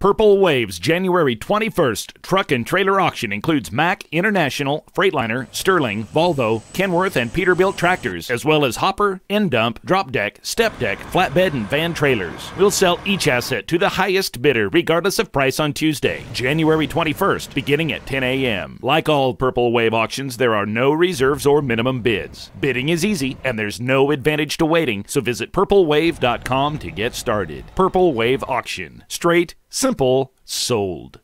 Purple Waves January 21st truck and trailer auction includes Mack, International, Freightliner, Sterling, Volvo, Kenworth, and Peterbilt tractors, as well as hopper, end dump, drop deck, step deck, flatbed, and van trailers. We'll sell each asset to the highest bidder, regardless of price, on Tuesday, January 21st, beginning at 10 a.m. Like all Purple Wave auctions, there are no reserves or minimum bids. Bidding is easy, and there's no advantage to waiting, so visit purplewave.com to get started. Purple Wave Auction. Straight, simple, sold.